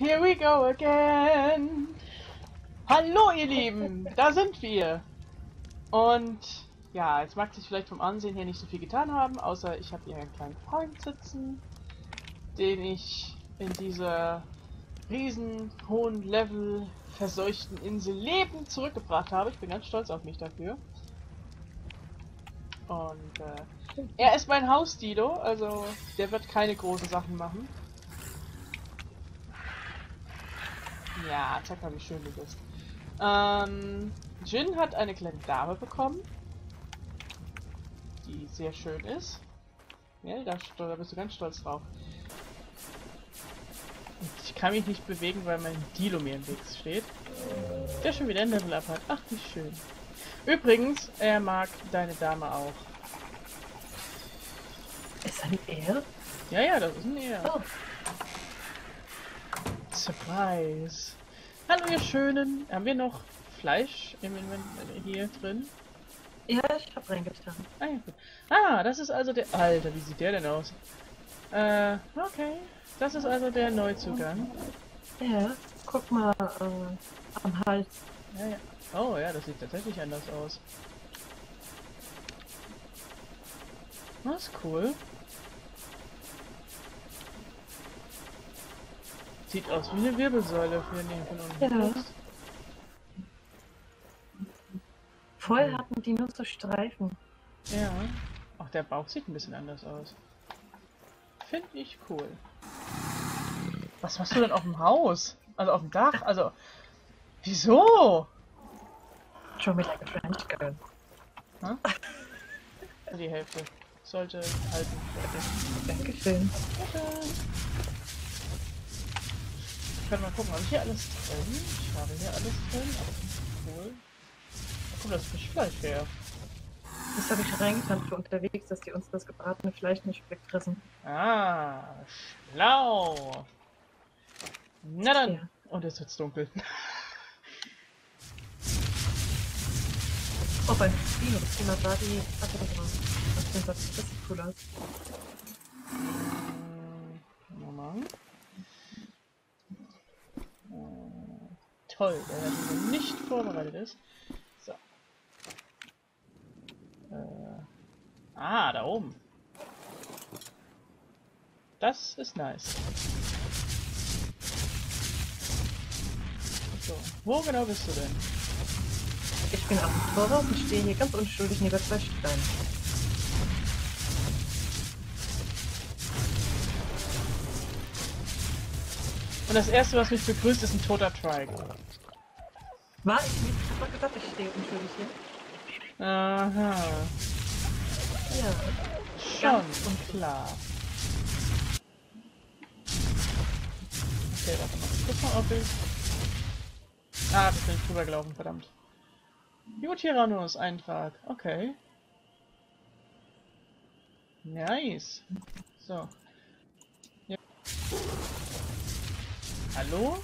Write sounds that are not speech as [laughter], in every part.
Here we go again. Hallo ihr Lieben, da sind wir. Und ja, jetzt mag sich vielleicht vom Ansehen her nicht so viel getan haben, außer ich habe hier einen kleinen Freund sitzen, den ich in dieser riesen hohen Level verseuchten Insel lebend zurückgebracht habe. Ich bin ganz stolz auf mich dafür. Und äh, er ist mein Hausdilo, also der wird keine großen Sachen machen. Ja, zeig mal, wie schön du bist. Ähm, Jin hat eine kleine Dame bekommen, die sehr schön ist. Ja, da, da bist du ganz stolz drauf. Ich kann mich nicht bewegen, weil mein Dilo mir im Weg steht. Der schon wieder ein Level up hat. Ach, wie schön. Übrigens, er mag deine Dame auch. Ist ein Er? Ja, ja, das ist ein Er. Oh. Surprise. Hallo ihr Schönen. Haben wir noch Fleisch im Invent hier drin? Ja, ich hab reingetan. Ah, ja, gut. ah, das ist also der... Alter, wie sieht der denn aus? Äh, okay. Das ist also der Neuzugang. Ja, guck mal äh, am Hals. Ja, ja. Oh ja, das sieht tatsächlich anders aus. Das ist cool. Sieht aus wie eine Wirbelsäule für den von unten. Ja. Vorher hatten die nur so Streifen. Ja. Auch der Bauch sieht ein bisschen anders aus. Finde ich cool. Was machst du denn auf dem Haus? Also auf dem Dach? Also. Wieso? Show me like a French girl. Die Hälfte. Sollte halten. Dankeschön. Bitte. Kann mal gucken, habe ich hier alles drin? Ich habe hier alles drin. Aber cool. Da kommt das Fischfleisch her. Das habe ich reingetan für unterwegs, dass die uns das gebratene Fleisch nicht wegfressen. Ah, schlau. Na dann. Ja. Und jetzt wird's dunkel. Oh, beim Kino, das Thema da die Sache drauf. Das sieht das sieht cool aus. Moment. Toll, der natürlich nicht vorbereitet ist. So. Äh, ah, da oben. Das ist nice. So, wo genau bist du denn? Ich bin auf dem Tor raus und stehe hier ganz unschuldig neben zwei Steinen. Und das erste, was mich begrüßt, ist ein toter Trike. War ich? Ich hab doch gedacht, ich stehe unschuldig hier. Aha. Ja. Schon und klar. Okay, warte mal. Guck mal, ob ich... Ah, ich bin nicht drüber gelaufen, verdammt. Tyrannus Eintrag. Okay. Nice. So. Ja. Hallo?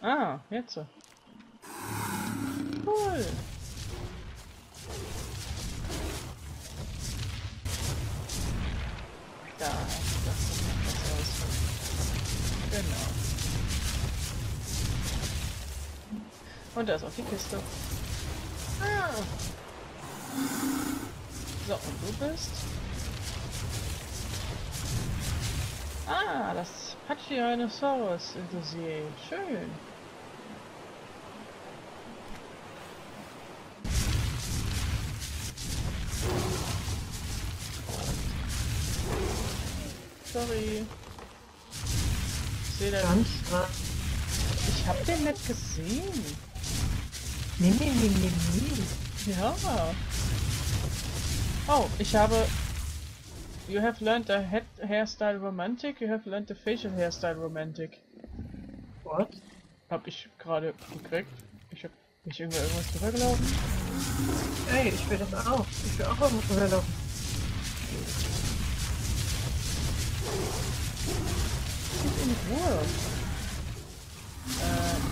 Ah, jetzt so. Cool. Da, das sieht besser aus. Genau. Und da ist auch die Kiste. Ah. So, und du bist? Ah, das Pachyinosaurus Dossier. Schön. Da Ganz. Ich hab den nicht gesehen. Nee, nee, nee, nee, nee. Ja. Oh, ich habe. You have learned the head hairstyle romantic. You have learned the facial hairstyle romantic. What? Hab ich gerade gekriegt. Ich hab nicht irgendwo irgendwas drüber gelaufen. Ey, ich will das auch. Ich will auch irgendwo rüberlaufen. Gib in Ruhe. Ähm.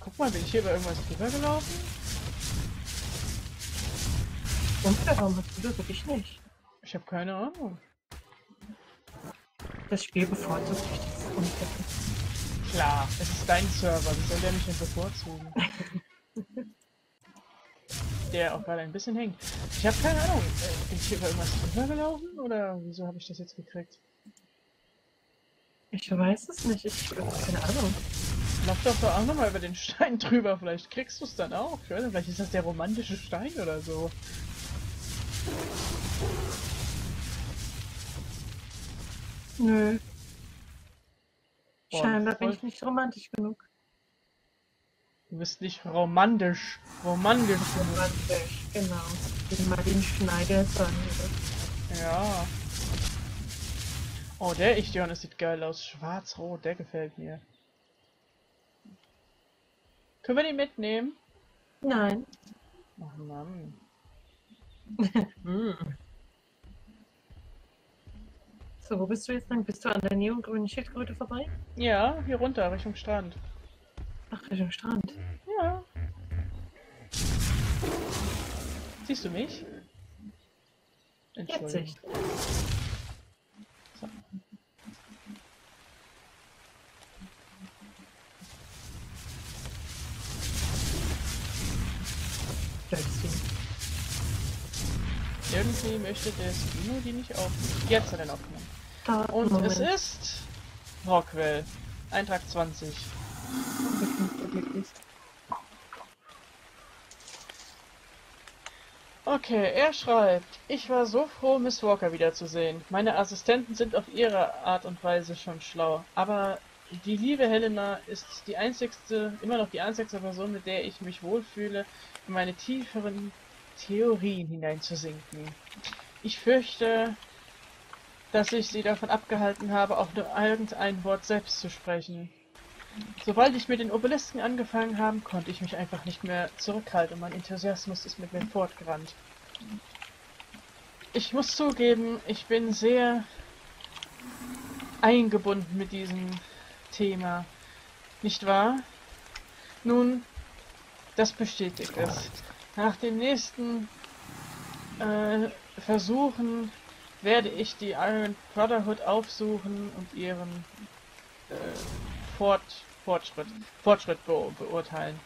Guck mal, bin ich hier über irgendwas drüber gelaufen? Und warum hast du das und ich nicht? Ich habe keine Ahnung. Das Spiel bevorzugt dich das. umkippen. Klar, es ist dein Server, wie soll der mich denn bevorzugen? [laughs] der auch gerade ein bisschen hängt. Ich habe keine Ahnung, äh, bin ich hier über irgendwas drüber gelaufen oder wieso habe ich das jetzt gekriegt? Ich weiß es nicht, ich keine Ahnung. Lauf doch doch auch nochmal über den Stein [laughs] drüber, vielleicht kriegst du es dann auch. Ich weiß nicht, vielleicht ist das der romantische Stein oder so. Nö. Boah, Scheinbar bin ich nicht romantisch genug. Du bist nicht romantisch. Romantisch. Romantisch, genau. Wie Martin Schneider würde. Ja. Oh, der Ichthyornis sieht geil aus. Schwarz-rot, der gefällt mir. Können wir den mitnehmen? Nein. Ach Mann. [laughs] So, wo bist du jetzt lang? Bist du an der neongrünen Schildkröte vorbei? Ja, hier runter, Richtung Strand. Ach, Richtung Strand. Ja. Siehst du mich? Entschuldigung. nicht. Blödsinn. Irgendwie möchte der Skino die nicht aufnehmen. Jetzt hat er ihn aufgenommen. Da, Und Moment. es ist Rockwell. Eintrag 20. Wirklich. Okay, er schreibt, ich war so froh, Miss Walker wiederzusehen. Meine Assistenten sind auf ihre Art und Weise schon schlau, aber die liebe Helena ist die einzigste, immer noch die einzigste Person, mit der ich mich wohlfühle, in meine tieferen Theorien hineinzusinken. Ich fürchte, dass ich sie davon abgehalten habe, auch nur irgendein Wort selbst zu sprechen. Sobald ich mit den Obelisken angefangen habe, konnte ich mich einfach nicht mehr zurückhalten mein Enthusiasmus ist mit mir fortgerannt. Ich muss zugeben, ich bin sehr eingebunden mit diesem Thema. Nicht wahr? Nun, das bestätigt es. Nach dem nächsten äh, Versuchen werde ich die Iron Brotherhood aufsuchen und ihren äh, Fort, Fortschritt, Fortschritt be beurteilen.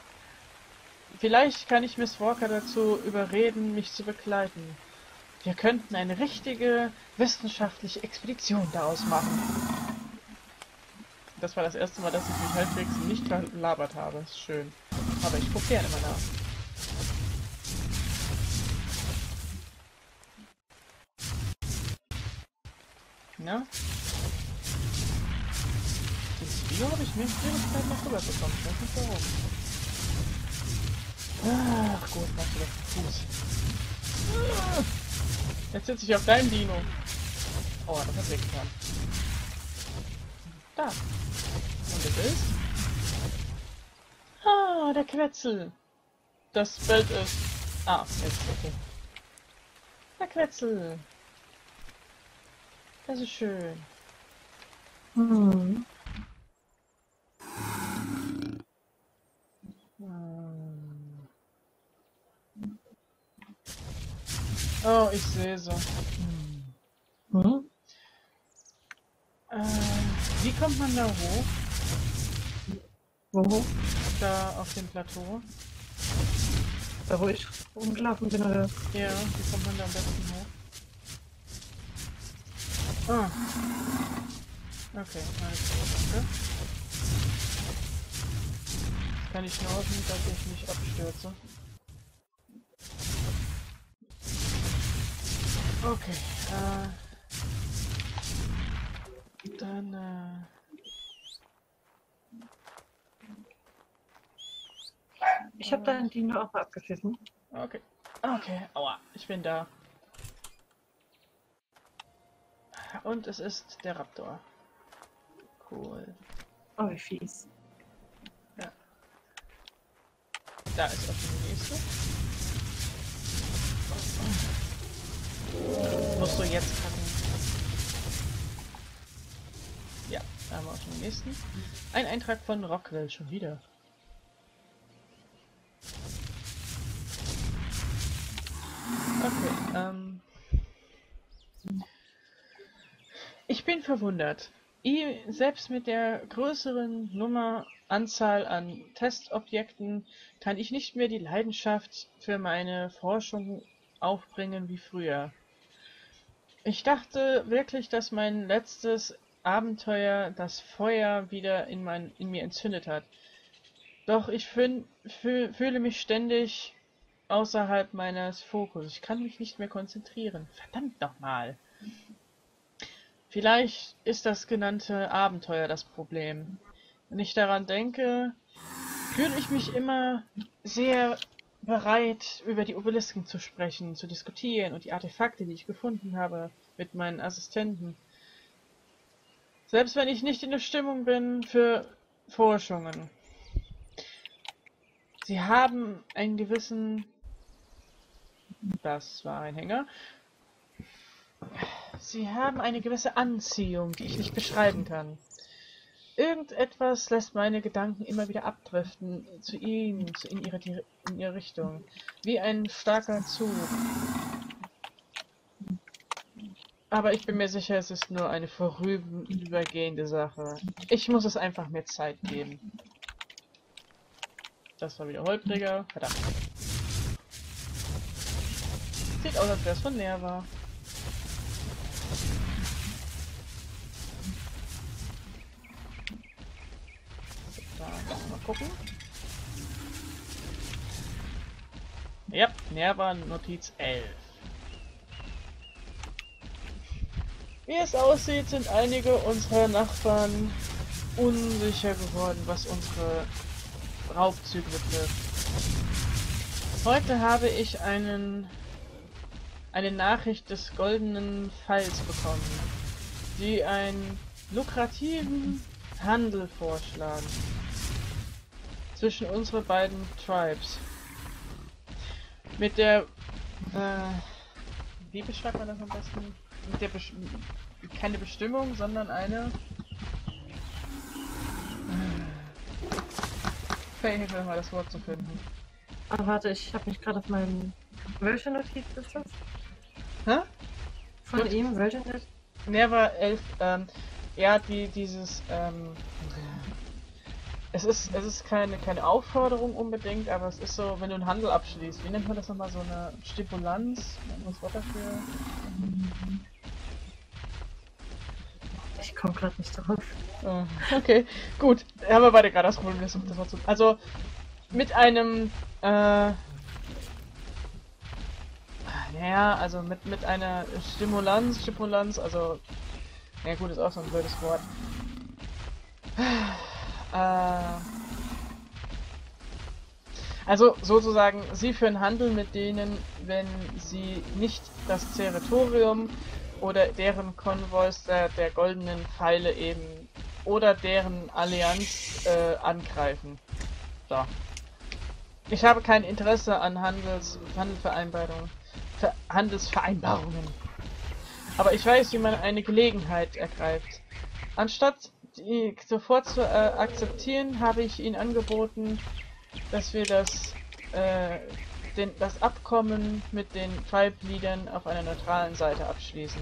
Vielleicht kann ich Miss Walker dazu überreden, mich zu begleiten. Wir könnten eine richtige wissenschaftliche Expedition daraus machen. Das war das erste Mal, dass ich mich halbwegs nicht gelabert habe. Ist schön. Aber ich gucke gerne mal nach. Na? Das Video habe ich mir Schwierigkeiten noch rüberbekommen. Ich weiß nicht warum. Ach gut, machst du das Fuß. Jetzt sitze ich auf deinem Dino. Oh, das hat wehgetan. Da. Und es ist... Ah, der Quetzel. Das Bild ist... Ah, jetzt, okay. Der Quetzel. Das ist schön. Hm. Oh, ich sehe so. Hm. Äh, wie kommt man da hoch? Wo? Da auf dem Plateau? Da wo ich rumgelaufen bin, oder? Ja, wie kommt man da am besten hoch? Ah. Okay, alles klar, danke. Jetzt kann ich hoffen, dass ich nicht abstürze. Okay, äh... Dann, äh... Ich habe deinen Dino auch mal abgepfiffen. Okay. Okay, aua, ich bin da. Und es ist der Raptor. Cool. Oh, wie fies. Da ist auch die nächste. Musst du jetzt packen. Ja, da haben wir auch schon den nächsten. Ein Eintrag von Rockwell schon wieder. Verwundert. selbst mit der größeren Nummer Anzahl an Testobjekten kann ich nicht mehr die Leidenschaft für meine Forschung aufbringen wie früher. Ich dachte wirklich, dass mein letztes Abenteuer das Feuer wieder in, mein, in mir entzündet hat. Doch ich fühl, fühl, fühle mich ständig außerhalb meines Fokus. Ich kann mich nicht mehr konzentrieren. Verdammt nochmal. Vielleicht ist das genannte Abenteuer das Problem. Wenn ich daran denke, fühle ich mich immer sehr bereit, über die Obelisken zu sprechen, zu diskutieren und die Artefakte, die ich gefunden habe, mit meinen Assistenten. Selbst wenn ich nicht in der Stimmung bin für Forschungen. Sie haben einen gewissen... Das war ein Hänger. Sie haben eine gewisse Anziehung, die ich nicht beschreiben kann. Irgendetwas lässt meine Gedanken immer wieder abdriften zu ihnen, in ihre, in ihre Richtung. Wie ein starker Zug. Aber ich bin mir sicher, es ist nur eine vorübergehende Sache. Ich muss es einfach mehr Zeit geben. Das war wieder holpriger. Verdammt. Sieht aus, als wäre es von näher war. Gucken. Ja, Nervan Notiz 11. Wie es aussieht, sind einige unserer Nachbarn unsicher geworden, was unsere Raubzüge betrifft. Heute habe ich einen eine Nachricht des goldenen Pfeils bekommen, die einen lukrativen Handel vorschlagen zwischen unsere beiden Tribes. Mit der, äh, wie beschreibt man das am besten? Mit der Besch keine Bestimmung, sondern eine Faye, hilf mir mal das Wort zu finden. Ah, warte, ich habe mich gerade auf meinen... Welche Notiz ist das? Hä? Von Gut. ihm? Welche Notiz? Never 11, ähm, ja, die, dieses, ähm, es ist, es ist keine, keine Aufforderung unbedingt, aber es ist so, wenn du einen Handel abschließt, wie nennt man das nochmal, so eine Stipulanz? Was war dafür? Ich komme gerade nicht drauf. Oh, okay, gut. Haben wir beide gerade das Problem, das war zu. Also, mit einem, äh, naja, also mit, mit einer Stimulanz, Stimulanz, also, ja gut, ist auch so ein blödes Wort. Äh, also sozusagen, sie führen Handel mit denen, wenn sie nicht das Territorium oder deren Konvois der, der goldenen Pfeile eben oder deren Allianz äh, angreifen. So. Ich habe kein Interesse an Handels Handelsvereinbarungen. Ver Handelsvereinbarungen. Aber ich weiß, wie man eine Gelegenheit ergreift. Anstatt sofort zu äh, akzeptieren, habe ich ihnen angeboten, dass wir das, äh, den, das Abkommen mit den Tribe-Leadern auf einer neutralen Seite abschließen.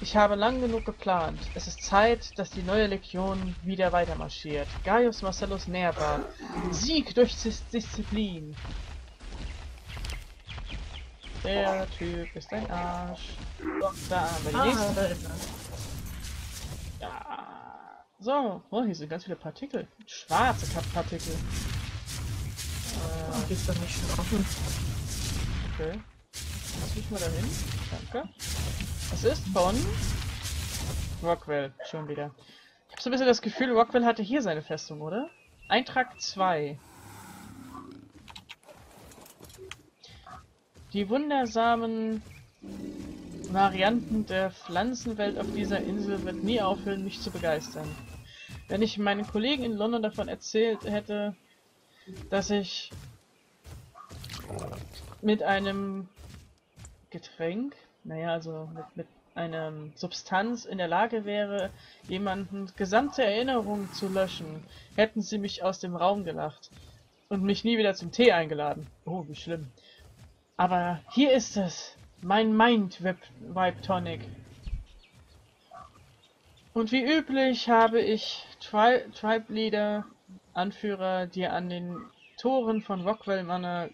Ich habe lang genug geplant. Es ist Zeit, dass die neue Legion wieder weitermarschiert. Gaius Marcellus Nerva. Sieg durch Dis Disziplin. Der Typ ist ein Arsch. So, da haben wir die ah, nächste. Ja. So, oh, hier sind ganz viele Partikel. Schwarze Partikel. Äh, die ist doch nicht schon offen. Okay. Lass mich mal dahin. Danke. Es ist von Rockwell, schon wieder. Ich habe so ein bisschen das Gefühl, Rockwell hatte hier seine Festung, oder? Eintrag 2. Die wundersamen Varianten der Pflanzenwelt auf dieser Insel wird nie aufhören, mich zu begeistern. Wenn ich meinen Kollegen in London davon erzählt hätte, dass ich mit einem Getränk, naja, also mit, mit einer Substanz in der Lage wäre, jemanden gesamte Erinnerungen zu löschen, hätten sie mich aus dem Raum gelacht und mich nie wieder zum Tee eingeladen. Oh, wie schlimm. Aber hier ist es. Mein Mind Vibe Tonic. Und wie üblich habe ich Tri Tribe Leader, Anführer, die an den Toren von Rockwell Manor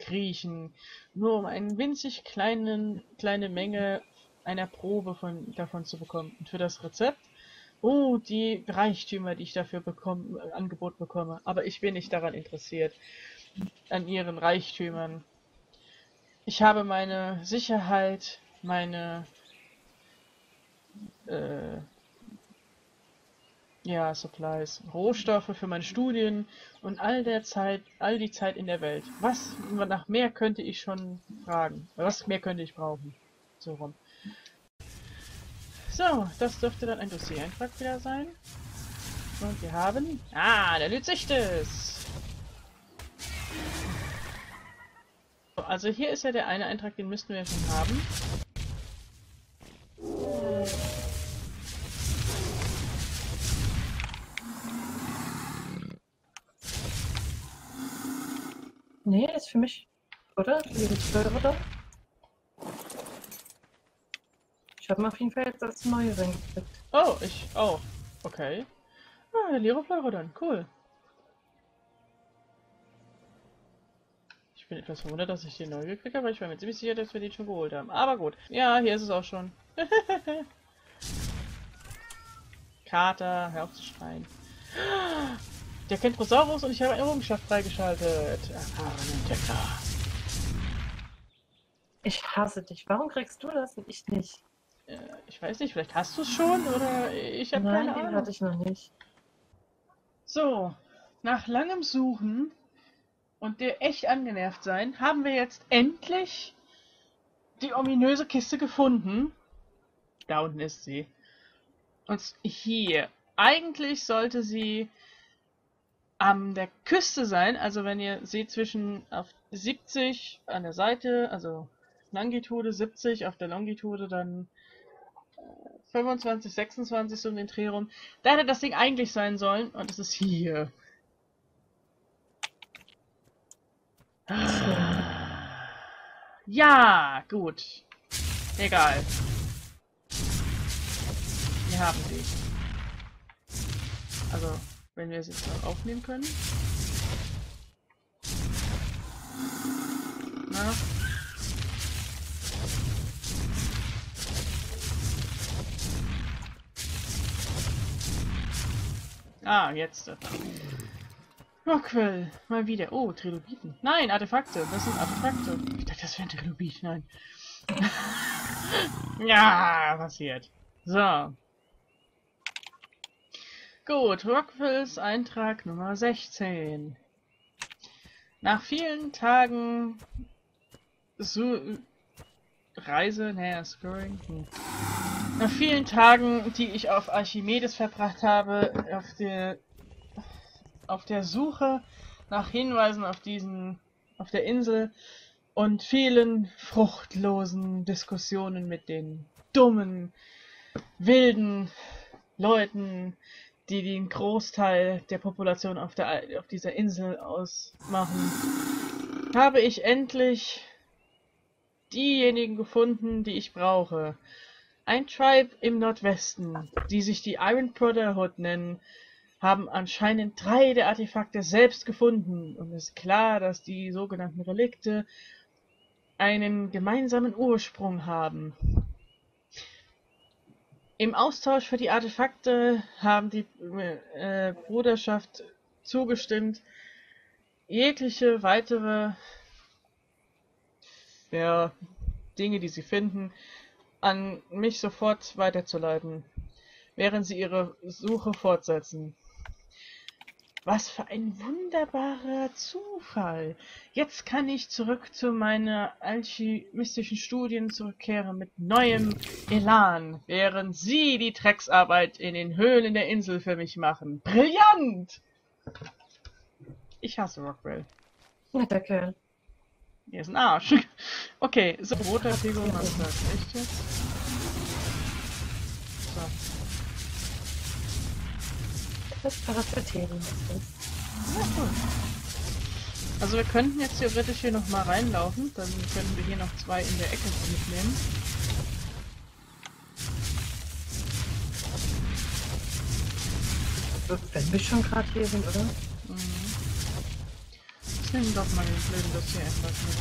kriechen, nur um eine winzig kleinen, kleine Menge einer Probe von, davon zu bekommen. Und für das Rezept, oh, die Reichtümer, die ich dafür bekomme, Angebot bekomme. Aber ich bin nicht daran interessiert, an ihren Reichtümern. Ich habe meine Sicherheit, meine äh, ja, Supplies, Rohstoffe für meine Studien und all der Zeit, all die Zeit in der Welt. Was nach mehr könnte ich schon fragen? Was mehr könnte ich brauchen? So rum. So, das dürfte dann ein Dossiereintrag wieder sein. Und wir haben... Ah, der Lyzichtes! Also hier ist ja der eine Eintrag, den müssten wir ja schon haben. Nee, ist für mich, oder? Für die Zwölfer. Ich habe mir auf jeden Fall jetzt das neue reingekriegt. Oh, ich auch. Oh, okay. Ah, der dann. Cool. Bin etwas verwundert, dass ich den neu gekriegt habe, aber ich war mir ziemlich sicher, dass wir den schon geholt haben. Aber gut. Ja, hier ist es auch schon. [laughs] Kater, hör auf zu schreien. Der kennt Rosaurus und ich habe eine Errungenschaft freigeschaltet. Entdecker. Ich hasse dich. Warum kriegst du das und ich nicht? Äh, ich weiß nicht, vielleicht hast du es schon oder ich habe keine Ahnung. Nein, hatte ich noch nicht. So, nach langem Suchen und dir echt angenervt sein, haben wir jetzt endlich die ominöse Kiste gefunden. Da unten ist sie. Und hier. Eigentlich sollte sie an der Küste sein, also wenn ihr seht zwischen auf 70 an der Seite, also Longitude 70, auf der Longitude dann 25, 26 so um den Dreh rum. Da hätte das Ding eigentlich sein sollen und es ist hier. Ja, gut. Egal. Wir haben sie. Also, wenn wir es jetzt noch aufnehmen können. Na? Ah, jetzt. Rockwell, mal wieder. Oh, Trilobiten. Nein, Artefakte. Das sind Artefakte. Ich dachte, das wären Trilobiten. Nein. [laughs] ja, passiert. So. Gut, Rockwells Eintrag Nummer 16. Nach vielen Tagen so Reise, naja, Scoring. Hm. Nach vielen Tagen, die ich auf Archimedes verbracht habe, auf der auf der Suche nach Hinweisen auf diesen auf der Insel und vielen fruchtlosen Diskussionen mit den dummen, wilden Leuten, die den Großteil der Population auf, der, auf dieser Insel ausmachen, habe ich endlich diejenigen gefunden, die ich brauche. Ein Tribe im Nordwesten, die sich die Iron Brotherhood nennen, haben anscheinend drei der Artefakte selbst gefunden und es ist klar, dass die sogenannten Relikte einen gemeinsamen Ursprung haben. Im Austausch für die Artefakte haben die äh, Bruderschaft zugestimmt, jegliche weitere ja, Dinge, die sie finden, an mich sofort weiterzuleiten, während sie ihre Suche fortsetzen. Was für ein wunderbarer Zufall. Jetzt kann ich zurück zu meinen alchemistischen Studien zurückkehren mit neuem Elan, während Sie die Drecksarbeit in den Höhlen der Insel für mich machen. Brillant! Ich hasse Rockwell. Netter Kerl. Er ist ein Arsch. [laughs] Okay, so, roter Figur, was sagt echt jetzt? Das das. Also wir könnten jetzt theoretisch hier noch mal reinlaufen, dann können wir hier noch zwei in der Ecke mitnehmen. wenn wir schon gerade hier sind, oder? Mhm. Ich nehme doch mal den blöden Dossier etwas mit.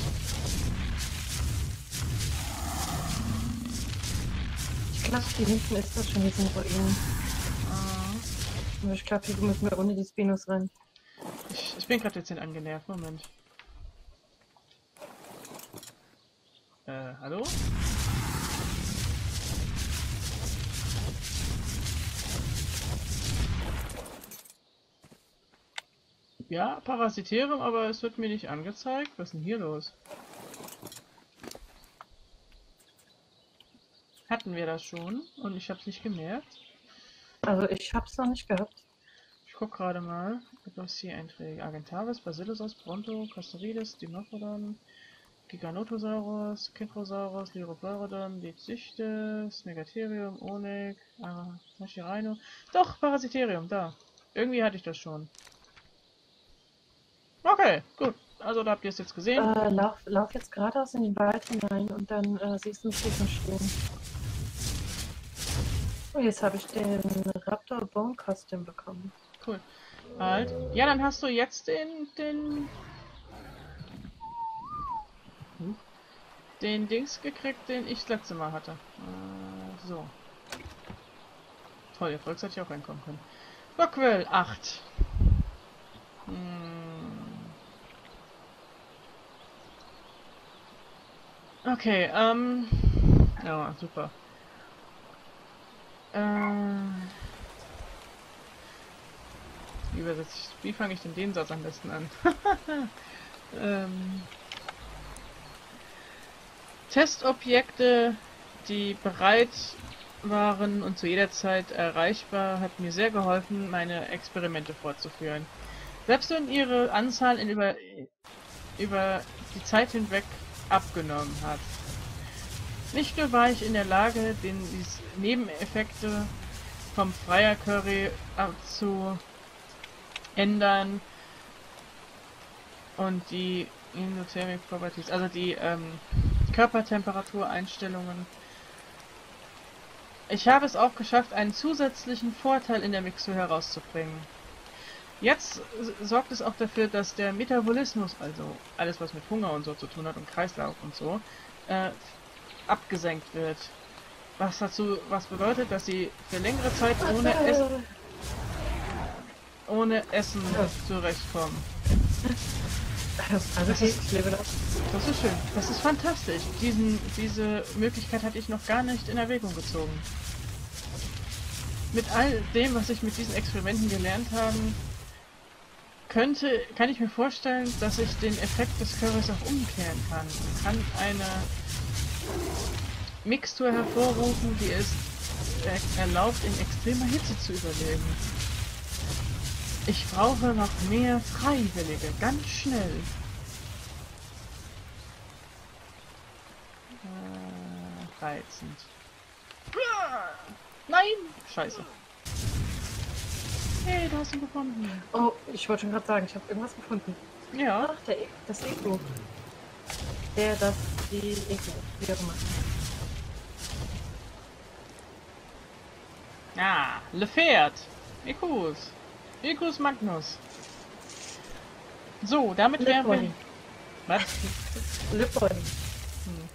Ich glaube, hier hinten ist das schon, hier sind Ruinen. Ich glaube, hier müssen wir ohne die Spinos rein. Ich, ich bin gerade jetzt angenervt. Moment. Äh, hallo? Ja, Parasitarium, aber es wird mir nicht angezeigt. Was ist denn hier los? Hatten wir das schon und ich habe es nicht gemerkt. Also ich hab's noch nicht gehabt. Ich guck gerade mal. Dossier-Einträge. Argentavis, Basilosaurus, Bronto, Castorides, Dimorphodon, Giganotosaurus, Kentrosaurus, Liropleurodon, Lizichtes, Megatherium, Onek, Machirino. Doch, Parasiterium, da. Irgendwie hatte ich das schon. Okay, gut. Also da habt ihr es jetzt gesehen. Äh, lauf, lauf jetzt geradeaus in den Wald hinein und dann äh, siehst du mich hier schon stehen. Oh, jetzt habe ich den Raptor Bone Costume bekommen. Cool. Halt. Ja, dann hast du jetzt den, den... Den Dings gekriegt, den ich das letzte Mal hatte. Äh, so. Toll, der Volks hätte ich auch reinkommen können. Rockwell 8. Hm. Okay, ähm... Ja, super. Äh... Wie übersetze ich... Wie fange ich denn den Satz am besten an? [laughs] ähm... Testobjekte, die bereit waren und zu jeder Zeit erreichbar, hat mir sehr geholfen, meine Experimente fortzuführen. Selbst wenn ihre Anzahl in über, über die Zeit hinweg abgenommen hat. Nicht nur war ich in der Lage, den die Nebeneffekte vom Freier Curry zu ändern und die Endothermic Properties, also die ähm, Körpertemperatureinstellungen. Ich habe es auch geschafft, einen zusätzlichen Vorteil in der Mixtur herauszubringen. Jetzt sorgt es auch dafür, dass der Metabolismus, also alles was mit Hunger und so zu tun hat und Kreislauf und so, äh, abgesenkt wird. Was dazu, was bedeutet, dass sie für längere Zeit ohne Essen, ohne Essen zurechtkommen. Also das ist, ich lebe das. Das ist schön. Das ist fantastisch. Diesen, diese Möglichkeit hatte ich noch gar nicht in Erwägung gezogen. Mit all dem, was ich mit diesen Experimenten gelernt habe, könnte, kann ich mir vorstellen, dass ich den Effekt des Currys auch umkehren kann. Ich kann eine Mixtur hervorrufen, die es erlaubt, in extremer Hitze zu überleben. Ich brauche noch mehr Freiwillige, ganz schnell. Äh, reizend. Nein! Scheiße. Hey, du hast ihn gefunden. Oh, ich wollte schon gerade sagen, ich habe irgendwas gefunden. Ja. Ach, der, e das Ego. Der, das, die Ego, wie auch immer. Ah, Lefert. Ikus. Ikus Magnus. So, damit wären wir... Was? [laughs] Lüppoli. Hm.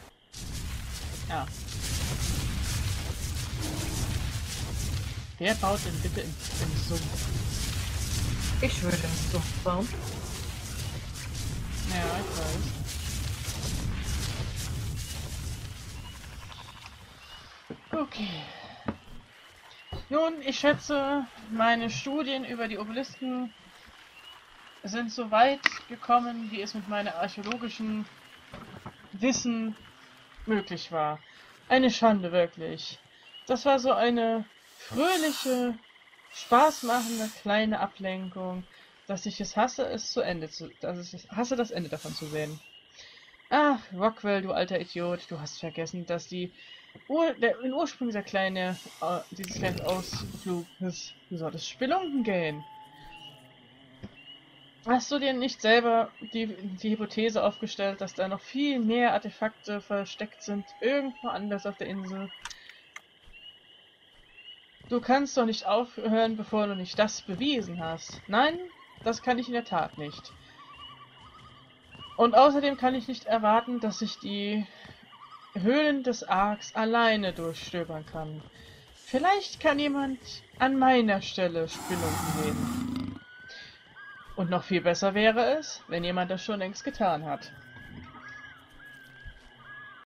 Ja. Wer baut denn bitte im, im Sumpf? Ich würde im Sumpf bauen. Ja, ich weiß. Okay. Nun, ich schätze, meine Studien über die Obelisken sind so weit gekommen, wie es mit meinem archäologischen Wissen möglich war. Eine Schande, wirklich. Das war so eine fröhliche, spaßmachende kleine Ablenkung, dass ich es hasse, es zu Ende zu, dass ich hasse, das Ende davon zu sehen. Ach, Rockwell, du alter Idiot, du hast vergessen, dass die Ur der Ursprung dieser kleine, äh, dieses kleine Ausflug ist, du solltest Spelunken gehen. Hast du dir nicht selber die, die Hypothese aufgestellt, dass da noch viel mehr Artefakte versteckt sind, irgendwo anders auf der Insel? Du kannst doch nicht aufhören, bevor du nicht das bewiesen hast. Nein, das kann ich in der Tat nicht. Und außerdem kann ich nicht erwarten, dass ich die Höhlen des Arks alleine durchstöbern kann. Vielleicht kann jemand an meiner Stelle Spelunken gehen. Und noch viel besser wäre es, wenn jemand das schon längst getan hat.